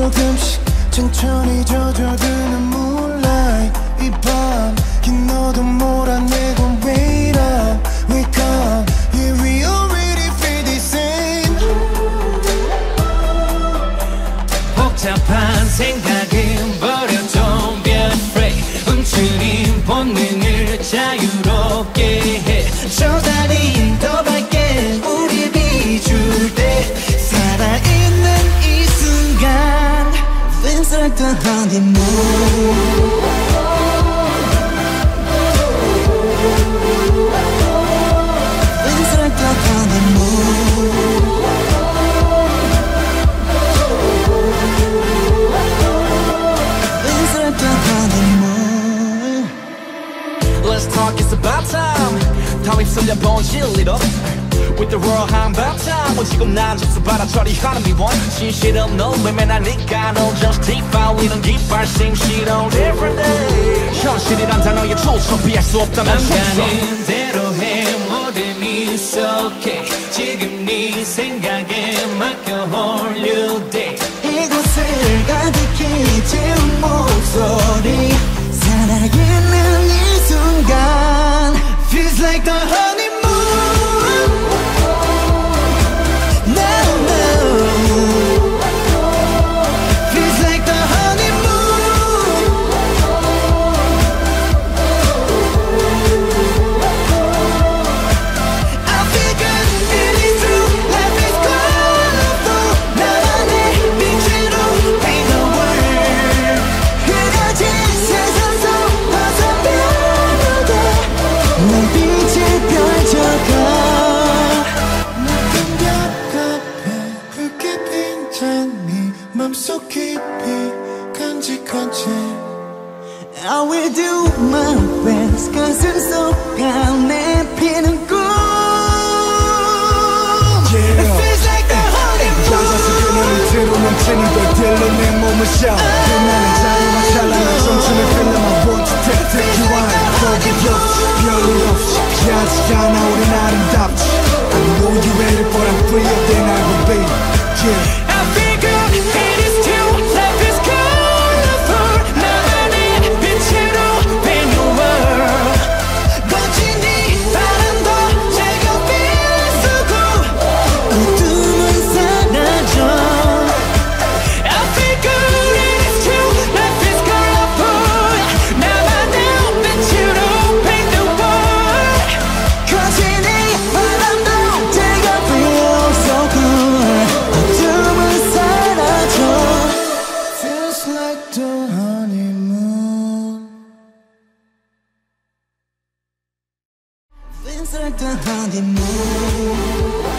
조금씩 천천히 젖어드는 moonlight 이밤긴 어둠 몰아내고 wait up wake up yeah we already feel the same 복잡한 생각은 버려 Don't be afraid 움츠린 본능을 자유롭게 해저 달이 Let's talk, it's about time 번질 일 없. With the world 한 바탕 뭐 지금 난 접수 받아 처리하는 미원 진실은 너 외면하니까 No just deep out 이런 깃발 same shit on different day 현실이란 단어의 초점 피할 수 없다면 가는 like the do my best 가슴 속 안에 피는 꿈 It feels like the honeymoon 앉아서 그녀를 뒤로 넘치는 별들로 내 몸을 샤워 honeymoon